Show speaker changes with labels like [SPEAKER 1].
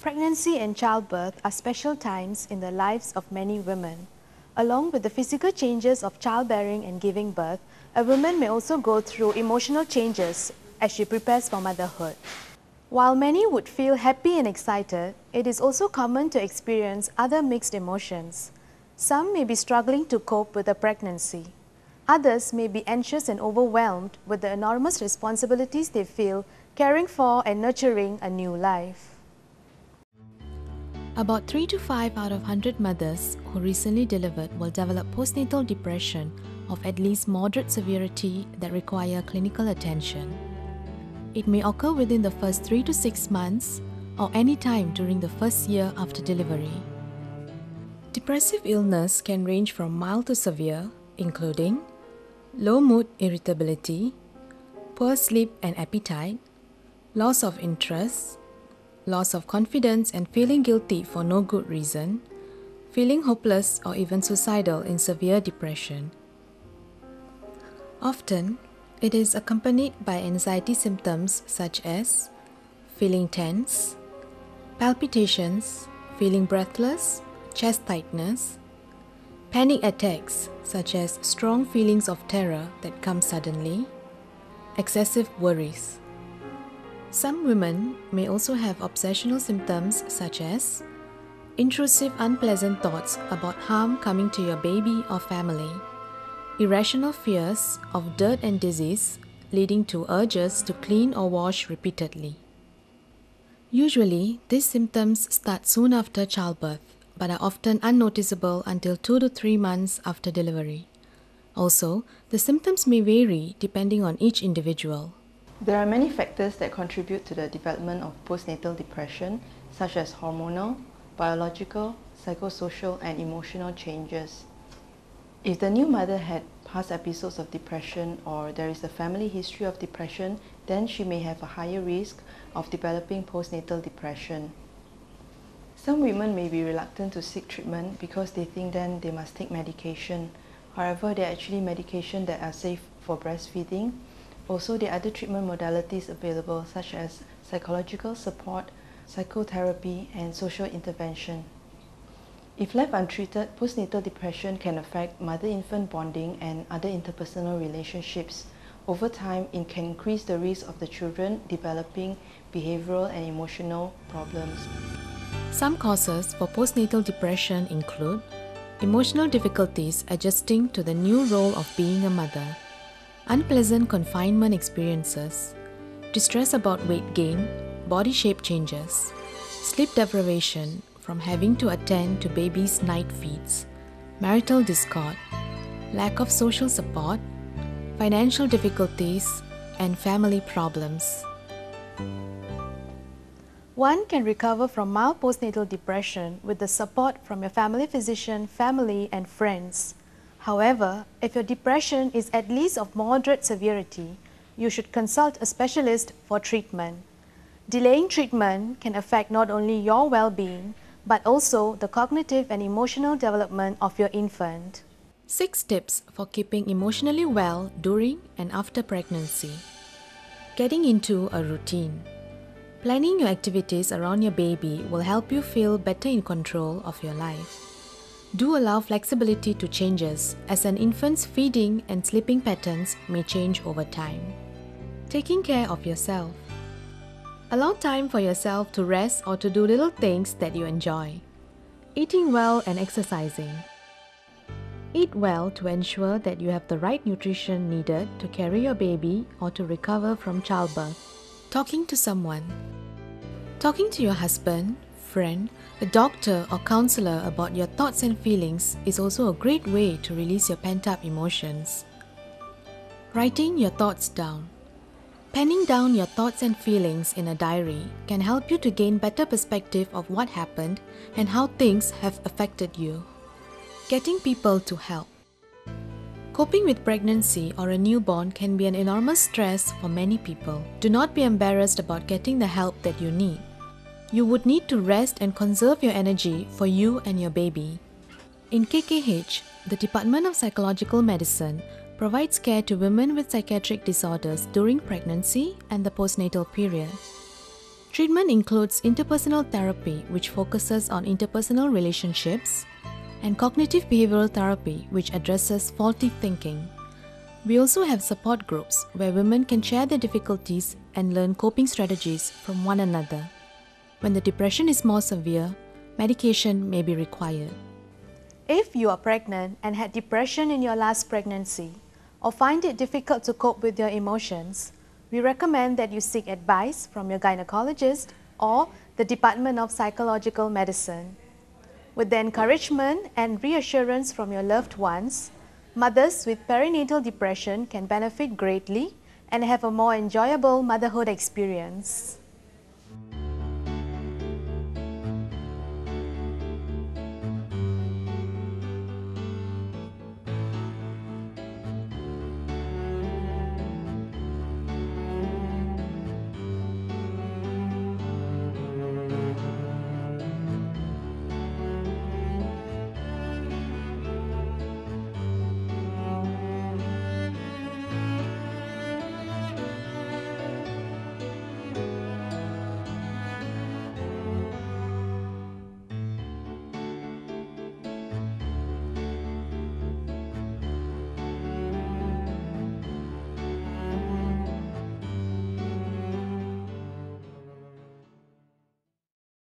[SPEAKER 1] Pregnancy and childbirth are special times in the lives of many women. Along with the physical changes of childbearing and giving birth, a woman may also go through emotional changes as she prepares for motherhood. While many would feel happy and excited, it is also common to experience other mixed emotions. Some may be struggling to cope with a pregnancy. Others may be anxious and overwhelmed with the enormous responsibilities they feel caring for and nurturing a new life.
[SPEAKER 2] About 3 to 5 out of 100 mothers who recently delivered will develop postnatal depression of at least moderate severity that require clinical attention. It may occur within the first 3 to 6 months or any time during the first year after delivery. Depressive illness can range from mild to severe, including low mood irritability, poor sleep and appetite, loss of interest, loss of confidence and feeling guilty for no good reason, feeling hopeless or even suicidal in severe depression. Often, it is accompanied by anxiety symptoms such as feeling tense, palpitations, feeling breathless, chest tightness, panic attacks such as strong feelings of terror that come suddenly, excessive worries. Some women may also have obsessional symptoms such as intrusive unpleasant thoughts about harm coming to your baby or family, irrational fears of dirt and disease leading to urges to clean or wash repeatedly. Usually, these symptoms start soon after childbirth but are often unnoticeable until 2 to 3 months after delivery. Also, the symptoms may vary depending on each individual.
[SPEAKER 3] There are many factors that contribute to the development of postnatal depression, such as hormonal, biological, psychosocial, and emotional changes. If the new mother had past episodes of depression or there is a family history of depression, then she may have a higher risk of developing postnatal depression. Some women may be reluctant to seek treatment because they think then they must take medication. However, there are actually medication that are safe for breastfeeding also, there are other treatment modalities available such as psychological support, psychotherapy, and social intervention. If left untreated, postnatal depression can affect mother-infant bonding and other interpersonal relationships. Over time, it can increase the risk of the children developing behavioral and emotional problems.
[SPEAKER 2] Some causes for postnatal depression include emotional difficulties adjusting to the new role of being a mother, unpleasant confinement experiences, distress about weight gain, body shape changes, sleep deprivation from having to attend to baby's night feeds, marital discord, lack of social support, financial difficulties, and family problems.
[SPEAKER 1] One can recover from mild postnatal depression with the support from your family physician, family, and friends. However, if your depression is at least of moderate severity, you should consult a specialist for treatment. Delaying treatment can affect not only your well-being, but also the cognitive and emotional development of your infant.
[SPEAKER 2] 6 tips for keeping emotionally well during and after pregnancy. Getting into a routine. Planning your activities around your baby will help you feel better in control of your life. Do allow flexibility to changes as an infant's feeding and sleeping patterns may change over time. Taking care of yourself. Allow time for yourself to rest or to do little things that you enjoy. Eating well and exercising. Eat well to ensure that you have the right nutrition needed to carry your baby or to recover from childbirth. Talking to someone. Talking to your husband, friend, a doctor or counselor about your thoughts and feelings is also a great way to release your pent up emotions. Writing your thoughts down. Penning down your thoughts and feelings in a diary can help you to gain better perspective of what happened and how things have affected you. Getting people to help. Coping with pregnancy or a newborn can be an enormous stress for many people. Do not be embarrassed about getting the help that you need. You would need to rest and conserve your energy for you and your baby. In KKH, the Department of Psychological Medicine provides care to women with psychiatric disorders during pregnancy and the postnatal period. Treatment includes interpersonal therapy, which focuses on interpersonal relationships, and cognitive behavioral therapy, which addresses faulty thinking. We also have support groups where women can share their difficulties and learn coping strategies from one another. When the depression is more severe, medication may be required.
[SPEAKER 1] If you are pregnant and had depression in your last pregnancy or find it difficult to cope with your emotions, we recommend that you seek advice from your gynecologist or the Department of Psychological Medicine. With the encouragement and reassurance from your loved ones, mothers with perinatal depression can benefit greatly and have a more enjoyable motherhood experience.